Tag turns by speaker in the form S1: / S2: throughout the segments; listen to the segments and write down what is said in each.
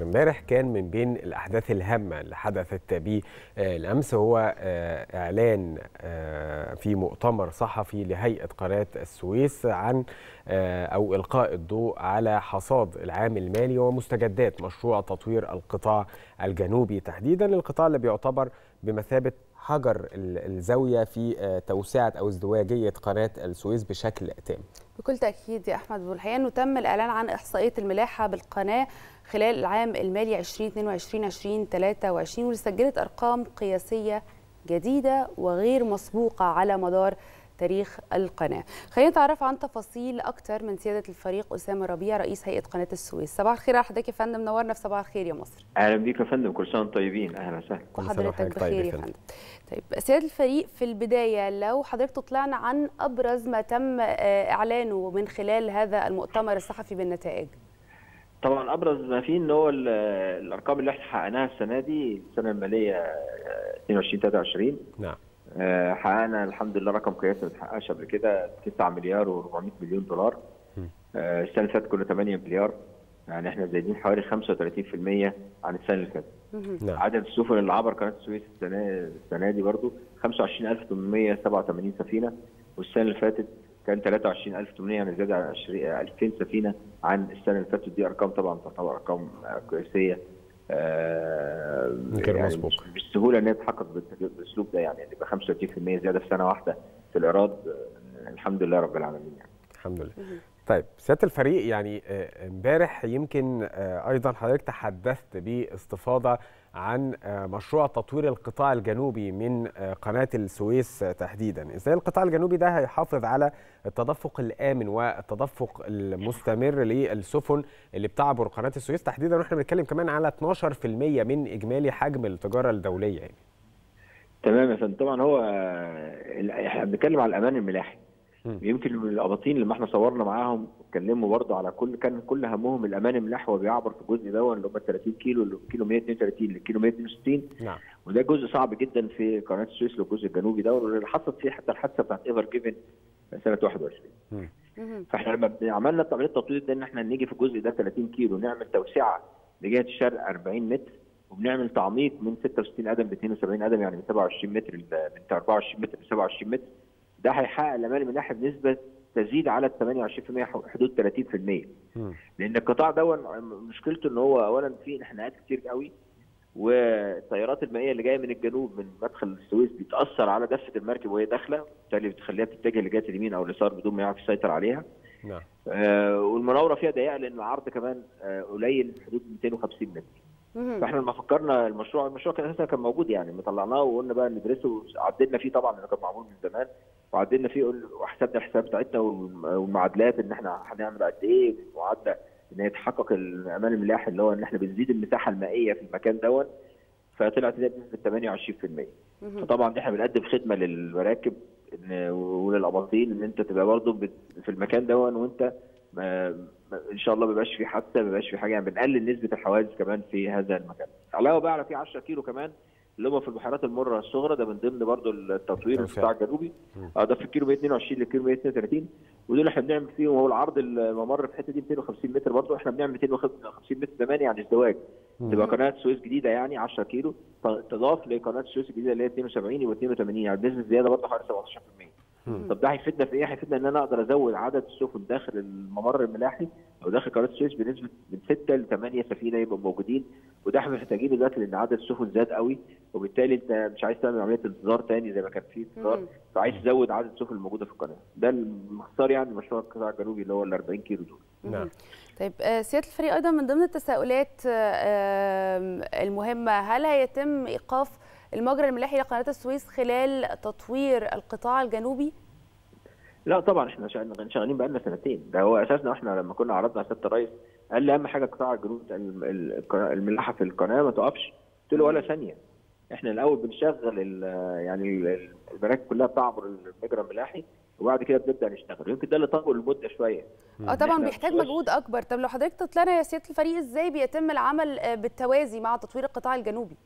S1: امبارح كان من بين الأحداث الهامة اللي حدثت بالامس هو إعلان في مؤتمر صحفي لهيئة قناة السويس عن أو إلقاء الضوء على حصاد العام المالي ومستجدات مشروع تطوير القطاع الجنوبي. تحديدا القطاع اللي بيعتبر بمثابة حجر الزاوية في توسعة أو ازدواجية قناة السويس بشكل تام.
S2: بكل تأكيد يا أحمد والحقيقة إنه تم الإعلان عن إحصائية الملاحة بالقناة خلال العام المالي 2022 2023 واللي سجلت ارقام قياسيه جديده وغير مسبوقه على مدار تاريخ القناة. خلينا نتعرف عن تفاصيل أكتر من سيادة الفريق أسامة ربيع رئيس هيئة قناة السويس. صباح الخير على حضرتك يا فندم منورنا في صباح الخير يا مصر.
S3: أهلا بيك يا فندم كل سنة وأنتم طيبين أهلا وسهلا.
S2: وحضرتك بخير يا فندم. طيب سيادة الفريق في البداية لو حضرتك تطلعنا عن أبرز ما تم إعلانه من خلال هذا المؤتمر الصحفي بالنتائج.
S3: طبعا أبرز ما فيه إن هو الأرقام اللي إحنا حققناها السنة دي السنة المالية 22 23
S1: نعم
S3: حققنا الحمد لله رقم قياسي ما اتحققش قبل كده 9 مليار و400 مليون دولار. السنة اللي فاتت كنا 8 مليار. يعني إحنا زايدين حوالي 35% عن السنة اللي فاتت.
S1: نعم.
S3: عدد السفن اللي عبر قناة السويس السنة السنة دي برضو 25887 سفينة. والسنة اللي فاتت كان 23800 يعني زياده عن 2000 سفينة عن السنة اللي فاتت. دي أرقام طبعا تعتبر أرقام قياسية.
S1: غير
S3: يعني
S1: مسبوق
S3: بالسهوله إن هي تتحقق بالأسلوب ده يعني. يبقى 35% زيادة في سنة واحدة في الإيراد الحمد لله رب العالمين يعني.
S1: الحمد لله. طيب سيادة الفريق يعني امبارح يمكن أيضا حضرتك تحدثت بإستفاضة عن مشروع تطوير القطاع الجنوبي من قناة السويس تحديدا. إزاي القطاع الجنوبي ده هيحافظ على التدفق الآمن والتدفق المستمر للسفن اللي بتعبر قناة السويس؟ تحديدا وإحنا بنتكلم كمان على 12% من إجمالي حجم التجارة الدولية يعني.
S3: تمام يا فندم. طبعا هو إحنا بنتكلم على الأمان الملاحي. يمكن الأباطين لما إحنا صورنا معاهم اتكلموا برضه على كل كان كل همهم الامان الملاحي وهو بيعبر في الجزء ده اللي هم 30 كيلو اللي كيلو 132 للكيلو 162
S1: نعم.
S3: وده جزء صعب جدا في قناة السويس للجزء الجنوبي ده واللي حصلت فيه حتى الحادثة بتاعت إيفر جيفن سنة 21 فاحنا لما عملنا عمليه التطوير ده إن إحنا نيجي في الجزء ده 30 كيلو نعمل توسعة لجهه الشرق 40 متر وبنعمل تعميق من 66 قدم ب 72 قدم يعني من 27 متر من 24 متر ل 27 متر. ده هيحقق الامان الملاحي بنسبة تزيد على ال 28% حدود 30%
S1: م.
S3: لأن القطاع ده مشكلته إن هو اولا فيه انحناءات كتير قوي والتيارات المائية اللي جاية من الجنوب من مدخل السويس بتأثر على دفه المركب وهي داخلة وبالتالي بتخليها تتجه لجهة اليمين أو اليسار بدون ما يعرف يسيطر عليها.
S1: نعم.
S3: آه والمناورة فيها ضيقة لأن العرض كمان آه قليل في حدود 250 متر. فإحنا لما فكرنا المشروع المشروع كان أساسا كان موجود يعني طلعناه وقلنا بقى ندرسه عدلنا فيه طبعا لأنه كان معمول من زمان. وعدلنا فيه وحسبنا الحساب بتاعتنا والمعادلات إن إحنا هنعمل قد إيه معادله إن هي تحقق الامان الملاحي اللي هو إن إحنا بنزيد المساحة المائية في المكان دون فطلعت دي بنسبة 28% فطبعا إحنا بنقدم خدمة للمراكب وللاباطين إن أنت تبقى برضه في المكان دون وأنت ما إن شاء الله ما بيبقاش في حادثة ما بيبقاش في حاجة يعني بنقلل نسبة الحوادث كمان في هذا المكان. علاوه بقى على في 10 كيلو كمان اللي هم في البحيرات المرة الصغرى ده من ضمن برضو التطوير القطاع الجنوبي. آه ده في الكيلو 122 للكيلو 132 ودول إحنا بنعمل فيهم هو العرض الممر في الحتة دي 250 متر برضو إحنا بنعمل 250 متر زمان يعني ازدواج. تبقى قناة السويس جديدة يعني 10 كيلو. تضاف لقناة السويس الجديده اللي هي 72 و 82 يعني بنسبة زيادة برضو حوالي 17%. طب ده هيفيدنا في إيه؟ هيفيدنا إن أنا أقدر أزود عدد السفن داخل الممر الملاحي أو داخل قناة السويس بنسبة من 6 ل 8 سفينة يبقوا موجودين. وده إحنا محتاجين دلوقتي لأن عدد السفن زاد قوي وبالتالي انت مش عايز تعمل عملية انتظار تاني زي ما كان في انتظار فعايز تزود عدد السفن الموجودة في القناة. ده المختصر يعني مشروع القطاع الجنوبي اللي هو ال 40 كيلو دول.
S1: نعم.
S2: طيب سياده الفريق أيضا من ضمن التساؤلات المهمة هل هيتم إيقاف المجرى الملاحي لقناة السويس خلال تطوير القطاع الجنوبي؟
S3: لا طبعا إحنا شغالين بقالنا سنتين. ده هو اساسنا إحنا لما كنا عرضنا سيادة الرئيس قال لي أهم حاجة قطاع الجنوب الملاحة في القناة ما تقفش. قلت له ولا ثانية. إحنا الأول بنشغل يعني المراكب كلها بتعبر المجرى الملاحي وبعد كده بنبدأ نشتغل. يمكن ده اللي طول المدة شوية.
S2: آه طبعا بيحتاج مجهود أكبر. طب لو حضرتك تطلعنا يا سيادة الفريق إزاي بيتم العمل بالتوازي مع تطوير القطاع الجنوبي؟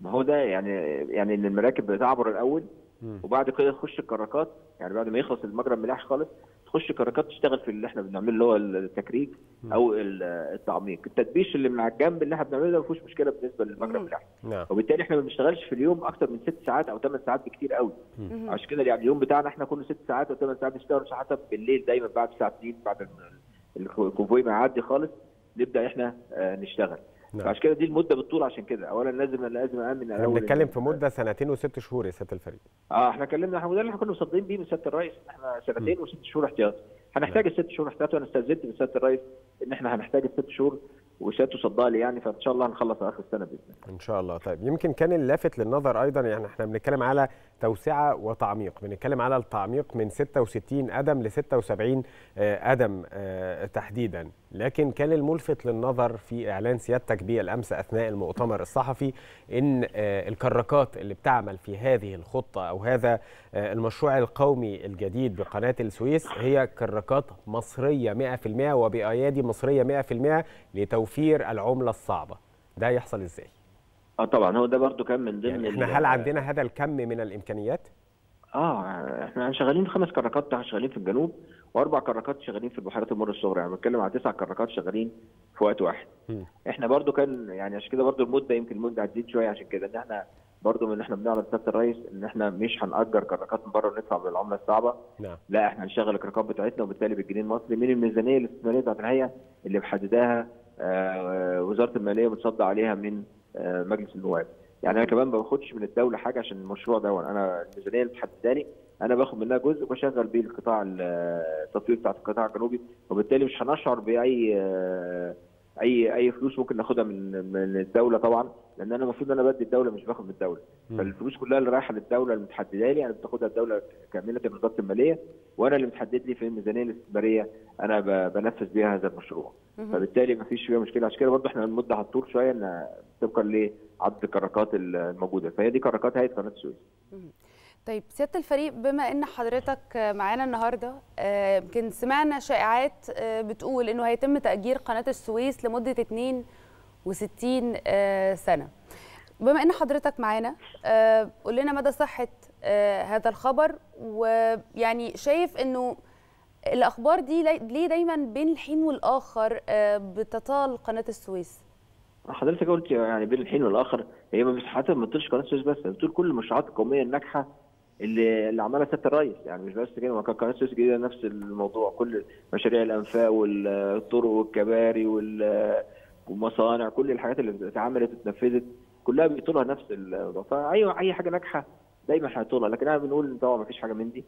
S3: ما هو ده يعني يعني إن المراكب بتعبر الأول وبعد كده تخش الكراكات يعني بعد ما يخلص المجرى الملاحي خالص تخش كراكات تشتغل في اللي إحنا بنعمله اللي هو التكريك أو التعميق. التدبيش اللي من على الجنب اللي إحنا بنعمله ده ما فيهوش مشكلة بالنسبة للمجرى بتاعنا
S1: نعم.
S3: وبالتالي إحنا ما بنشتغلش في اليوم أكتر من ست ساعات أو ثمان ساعات بكتير قوي. عشان كده يعني اليوم بتاعنا إحنا كله ست ساعات أو ثمان ساعات بنشتغل حسب بالليل دايما بعد الساعة 2 بعد ال- الكونفوي ما يعدي خالص نبدأ إحنا آه، نشتغل.
S1: نعم.
S3: فعشان كده دي المدة بالطول عشان كده. اولا لازم لازم
S1: أمن
S3: الأول
S1: بنتكلم في مدة سنتين وست شهور يا سيادة الفريق.
S3: آه إحنا اتكلمنا إحنا اللي إحنا كنا مصدقين بيه من سيادة الرئيس إن إحنا سنتين وست شهور احتياطي. هنحتاج الست شهور احتياطي وأنا استأذنت من سيادة الرئيس إن إحنا هنحتاج الست شهور وسيادته صدق لي يعني فإن شاء الله هنخلص آخر السنة بإذن الله.
S1: إن شاء الله. طيب يمكن كان اللافت للنظر أيضا يعني إحنا بنتكلم على توسعة وتعميق. بنتكلم على التعميق من 66 قدم ل 76 آه، قدم آه، تحديدا. لكن كان الملفت للنظر في إعلان سيادتك بالامس أثناء المؤتمر الصحفي إن آه، الكراكات اللي بتعمل في هذه الخطة أو هذا آه، المشروع القومي الجديد بقناة السويس هي كراكات مصرية 100% وبأيادي مصرية 100% لتوفير العملة الصعبة. ده يحصل إزاي؟
S3: آه طبعا. هو ده برضو كان من ضمن
S1: يعني إحنا هل عندنا هذا الكم من الإمكانيات؟
S3: آه إحنا شغالين خمس كراكات شغالين في الجنوب وأربع كراكات شغالين في البحيرات المر الصغرى. يعني بنتكلم على تسع كراكات شغالين في وقت واحد.
S1: مم.
S3: إحنا برضو كان يعني عشان كده برضو المدة يمكن المدة هتزيد شوية. عشان كده إن إحنا برضو من إحنا بنعلن سياده الرئيس إن إحنا مش هنأجر كراكات من بره وندفع بالعملة الصعبة.
S1: نعم.
S3: لا إحنا هنشغل الكراكات بتاعتنا وبالتالي بالجنيه المصري. من الميزانية الاستثمارية بتاعت الهيئه اللي محدداها آه، وزارة المالية بتصدى عليها من مجلس النواب يعني أنا كمان ما باخدش من الدولة حاجة عشان المشروع ده أنا الميزانيه اللي محدداني أنا باخد منها جزء وبشغل بيه القطاع ال- التطوير بتاعت القطاع الجنوبي وبالتالي مش هنشعر بأي آه، أي أي فلوس ممكن ناخدها من من الدولة طبعا لأن أنا المفروض إن أنا بدي الدولة مش باخد من
S1: الدولة.
S3: فالفلوس كلها اللي رايحة للدولة المتحددة لي أنا بتاخدها الدولة كامله وزاره المالية وأنا اللي متحدد لي في الميزانية الاستثمارية أنا بنفذ بيها هذا المشروع. فبالتالي ما فيش فيها مشكلة. عشان كده برضه إحنا المده هتطول شوية إن طبقا لعدد الكراكات الموجودة. فهي دي كراكات هيئه قناة السويس.
S2: طيب سيادة الفريق بما إن حضرتك معانا النهارده آه، يمكن سمعنا شائعات آه، بتقول إنه هيتم تأجير قناة السويس لمدة 62 آه، سنة. بما إن حضرتك معانا قول لنا مدى صحة هذا الخبر ويعني شايف إنه الأخبار دي لي- ليه دايما بين الحين والآخر بتطال قناة السويس؟
S3: حضرتك قلت يعني بين الحين والآخر هي ما مساحتها ما بتطولش قناة السويس بس بتطول كل المشروعات القومية الناجحة اللي اللي عملها سيادة الرئيس. يعني مش بس كده ما كان قناة السويس الجديده نفس الموضوع. كل مشاريع الأنفاق والطرق والكباري وال- والمصانع كل الحاجات اللي اتعملت واتنفذت كلها بيطولها نفس الموضوع. فاي أي حاجة ناجحة دايما هيطولها لكن أنا بنقول طبعا ما فيش حاجة من دي.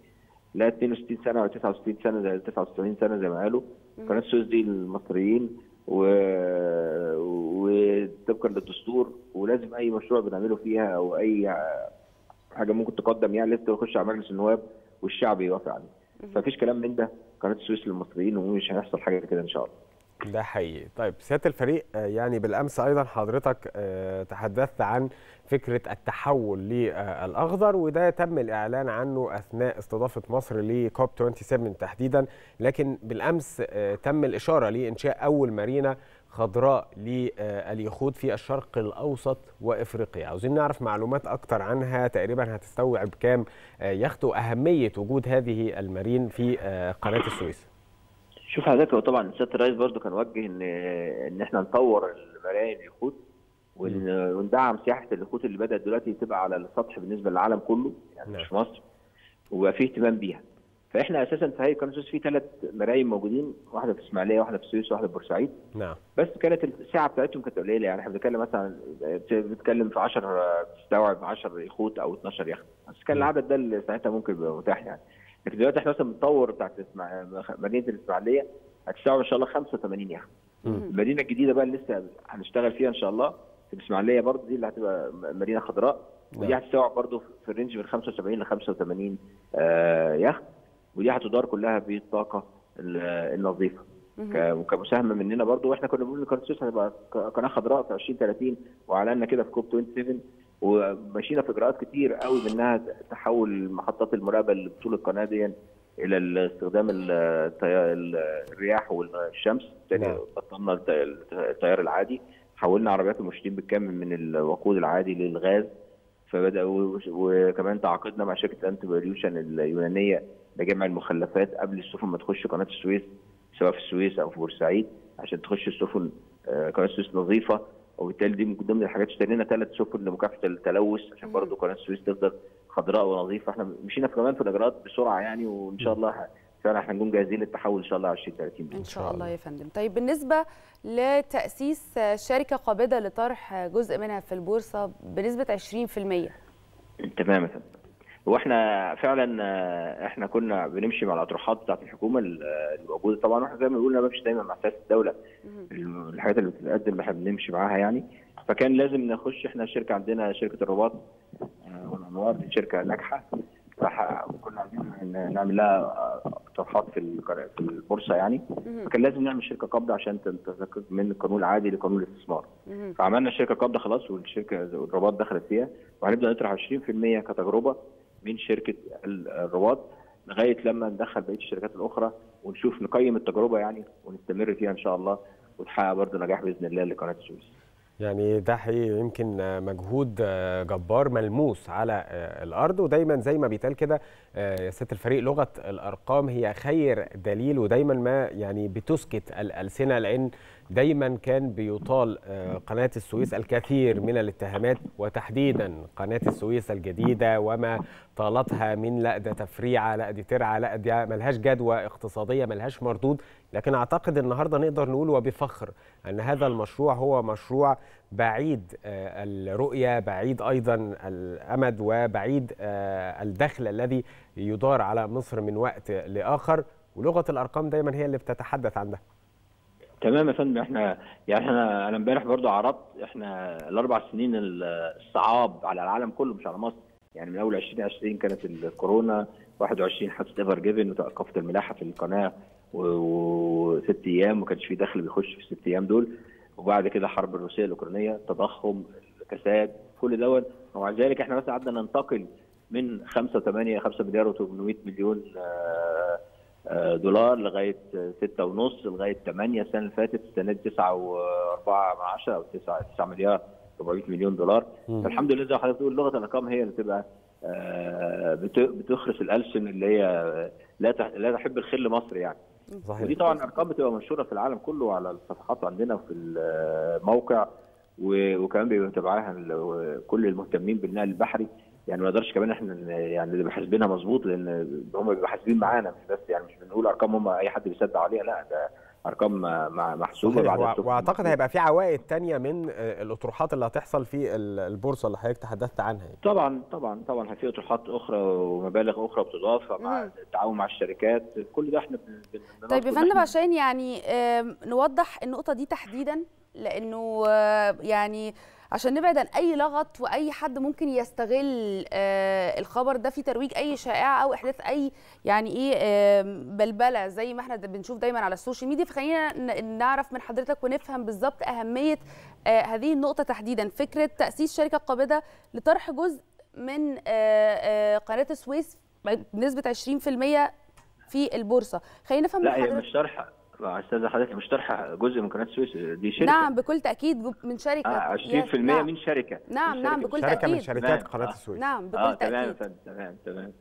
S3: لا 62 سنة ولا 69 سنة زي 69 سنة زي ما قالوا. قناة السويس دي للمصريين و... وطبقا للدستور. ولازم أي مشروع بنعمله فيها أو أي حاجة ممكن تقدم يعني لازم تخش على مجلس النواب والشعب يوافق عليه. فمفيش كلام من ده. قناة السويس للمصريين ومش هيحصل حاجة كده إن شاء الله.
S1: ده حقيقي. طيب سيادة الفريق آه، يعني بالأمس أيضا حضرتك آه، تحدثت عن فكرة التحول للأخضر وده تم الإعلان عنه أثناء استضافة مصر لكوب 27 تحديدا. لكن بالأمس آه، تم الإشارة لإنشاء أول مارينا خضراء لليخوت في الشرق الأوسط وإفريقيا. عاوزين نعرف معلومات أكتر عنها تقريبا هتستوعب كام آه، يخت وأهمية وجود هذه المارين في آه، قناة السويس.
S3: شوف حضرتك هو طبعا سياده الرئيس برضو كان وجه إن إن إحنا نطور المراين اليخوت ون- وندعم سياحة اليخوت اللي بدأت دلوقتي تبقى على السطح بالنسبة للعالم كله يعني
S1: نعم.
S3: مش مصر. وبقى فيه اهتمام بيها. فإحنا أساسا في هيئة قناة السويس في ثلاث مراين موجودين واحدة في إسماعيلية واحدة في السويس واحدة في بورسعيد.
S1: نعم.
S3: بس كانت الساعة بتاعتهم كانت قليلة يعني إحنا بنتكلم مثلا بنتكلم في 10 بتستوعب 10 يخوت أو 12 يخت. بس كان. العدد ده اللي ساعتها ممكن يبقى متاح يعني. لكن دلوقتي إحنا مثلا بنطور بتاعت مدينة الإسماعيلية هتستوعب إن شاء الله 85 يخت. المدينة الجديدة بقى اللي لسه هنشتغل فيها إن شاء الله في الإسماعيلية برضه دي اللي هتبقى مدينة خضراء. ودي
S1: نعم.
S3: هتستوعب برضه في الرينج من 75 ل 85 آه، يخت. ودي هتدار كلها بالطاقه ال- النظيفة. وكمساهمة مننا برضه وإحنا كنا بنقول السويس هتبقى قناة خضراء في 2030 واعلنا كده في كوب 27 ومشينا في إجراءات كتير قوي منها تحول محطات المراقبة اللي بطول القناة دي إلى ال- استخدام الرياح والشمس تاني
S1: نعم.
S3: بطلنا الت- التيار العادي. حولنا عربيات المرشدين بالكامل من الوقود العادي للغاز فبدأ وكمان تعاقدنا مع شركة انتي اليونانية لجمع المخلفات قبل السفن ما تخش قناة السويس سواء في السويس أو في بورسعيد عشان تخش السفن قناة السويس نظيفة. وبالتالي دي من ضمن الحاجات اشترينا ثلاث سفن لمكافحة التلوث عشان برضه قناة السويس تفضل خضراء ونظيفة. إحنا مشينا كمان في الإجراءات بسرعة يعني وإن شاء الله فعلا إحنا نكون جاهزين للتحول إن شاء الله 2030
S2: إن شاء الله يا فندم. طيب بالنسبة لتأسيس شركة قابضة لطرح جزء منها في البورصة بنسبة 20%
S3: تمام يا فندم. هو إحنا فعلا إحنا كنا بنمشي مع الاطروحات بتاعت الحكومة الموجودة. طبعا وإحنا زي ما قلنا بمشي دايما مع سياسة الدولة. الحاجات اللي بتتقدم إحنا بنمشي معاها يعني. فكان لازم نخش إحنا الشركة عندنا شركة الرباط والأنوار دي شركة ناجحة. كنا عايزين نعمل لها طرحات في في البورصة يعني. فكان لازم نعمل شركة قابضه عشان تنتقل من القانون العادي لقانون الاستثمار. فعملنا شركة قابضه خلاص والشركة الرباط دخلت فيها. وهنبدأ نطرح 20% كتجربة. من شركة الرباط لغاية لما ندخل بقية الشركات الأخرى ونشوف نقيم التجربة يعني ونستمر فيها إن شاء الله وتحقق برضه نجاح بإذن الله لقناة السويس.
S1: يعني ده حقيقي يمكن مجهود جبار ملموس على الأرض ودايما زي ما بيتقال كده يا سياده الفريق لغة الأرقام هي خير دليل ودايما ما يعني بتسكت الألسنة لأن دايما كان بيطال قناة السويس الكثير من الاتهامات وتحديدا قناة السويس الجديدة وما طالتها من لا ده تفريعة لا دي ترعة لا دي ملهاش جدوى اقتصاديه ملهاش مردود. لكن أعتقد النهارده نقدر نقول وبفخر أن هذا المشروع هو مشروع بعيد الرؤية بعيد أيضا الأمد وبعيد الدخل الذي يدار على مصر من وقت لآخر. ولغة الأرقام دايما هي اللي بتتحدث عن ده.
S3: تمام يا فندم إحنا يعني إحنا أنا امبارح برضو عرضت إحنا الأربع سنين الصعاب على العالم كله مش على مصر. يعني من أول 2020 كانت الكورونا 21 حادثة إيفر جيفن وتوقفت الملاحة في القناة وست أيام ما كانش في دخل بيخش في الست أيام دول. وبعد كده حرب الروسية الأوكرانية تضخم كساد كل دوت. ومع ذلك إحنا بس قعدنا ننتقل من 5 8 5 مليار و800 مليون دولار لغاية 6 ونص لغاية 8 السنة اللي فاتت السنة دي 9 و4 من 10 أو 9 9 مليار 400 مليون دولار. فالحمد لله زي ما حضرتك بتقول لغة الارقام هي اللي بتبقى بتخرس الألسن اللي هي لا لا تحب الخير لمصر يعني. صحيح. ودي طبعا أرقام بتبقى منشوره في العالم كله على الصفحات عندنا في الموقع وكمان بيبقى متابعاها كل المهتمين بالنقل البحري. يعني ما نقدرش كمان إحنا يعني اللي حاسبينها مظبوط لأن هم بيبقوا حاسبين معانا مش بس يعني مش بنقول أرقام هم أي حد بيصدق عليها لا ده أرقام محسوبة
S1: بعد وأعتقد هيبقى في عوائد تانية من الأطروحات اللي هتحصل في البورصة اللي حضرتك تحدثت عنها يعني.
S3: طبعا طبعا طبعا في أطروحات أخرى ومبالغ أخرى بتضاف مع التعاون مع الشركات كل ده إحنا
S2: طيب يا فندم عشان يعني نوضح النقطة دي تحديدا لأنه يعني عشان نبعد عن أي لغط وأي حد ممكن يستغل الخبر ده في ترويج أي شائعة أو إحداث أي يعني إيه بلبلة زي ما إحنا بنشوف دايما على ال social media. فخلينا نعرف من حضرتك ونفهم بالظبط أهمية هذه النقطة تحديدا. فكرة تأسيس شركة قابضة لطرح جزء من قناة السويس بنسبة 20% في البورصة. خلينا نفهم
S3: لا هي مش طرح استاذه حضرتك مش طرح جزء من قناة السويس دي شركة.
S2: نعم بكل تأكيد من شركة.
S3: آه 20% نعم. من شركة.
S2: نعم
S3: من
S2: نعم بكل
S1: شركة
S2: تأكيد.
S1: من شركات قناة السويس
S2: نعم بكل
S3: آه
S2: تأكيد.
S3: تمام تمام تمام.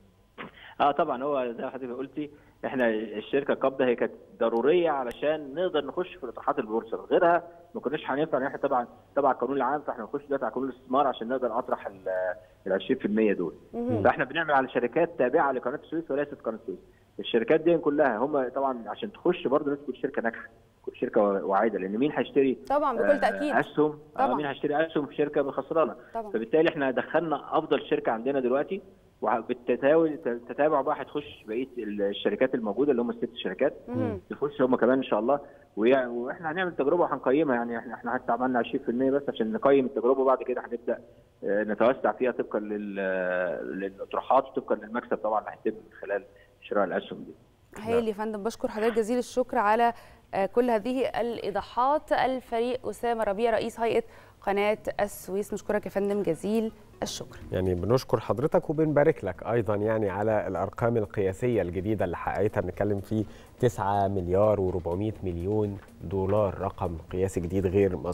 S3: آه طبعا هو زي ما حضرتك قلتي إحنا الشركة القابضه هي كانت ضرورية علشان نقدر نخش في الاطروحات البورصة. غيرها ما كناش هينفع إن إحنا طبعا تبع القانون العام فإحنا نخش دلوقتي على قانون الاستثمار عشان نقدر اطرح ال 20% دول. فإحنا بنعمل على شركات تابعة لقناة السويس وليست قناة السويس الشركات دي كلها هم طبعا عشان تخش برضه لازم تكون شركة ناجحة تكون شركة واعدة لأن مين هيشتري؟
S2: طبعا بكل تأكيد.
S3: أسهم.
S2: طبعا.
S3: آه مين هيشتري أسهم في شركة خسرانه
S2: طبعا.
S3: فبالتالي إحنا دخلنا أفضل شركة عندنا دلوقتي وبالتتاول التتابع بقى هتخش بقية الشركات الموجودة اللي هم الست شركات تخش هم كمان إن شاء الله. وإحنا هنعمل تجربة وهنقيمها يعني إحنا إحنا حتى عملنا 20% بس عشان نقيم التجربة وبعد كده هنبدأ نتوسع فيها طبقا للأطروحات وطبقا للمكسب طبعا اللي هيتم من خلال شراء الأسهم دي.
S2: هايل يا فندم بشكر حضرتك جزيل الشكر على كل هذه الإيضاحات. الفريق أسامة ربيع رئيس هيئة قناة السويس. نشكرك يا فندم جزيل الشكر.
S1: يعني بنشكر حضرتك وبنبارك لك أيضا يعني على الأرقام القياسية الجديدة اللي حققتها. بنتكلم في 9 مليار و400 مليون دولار رقم قياسي جديد غير مسبوق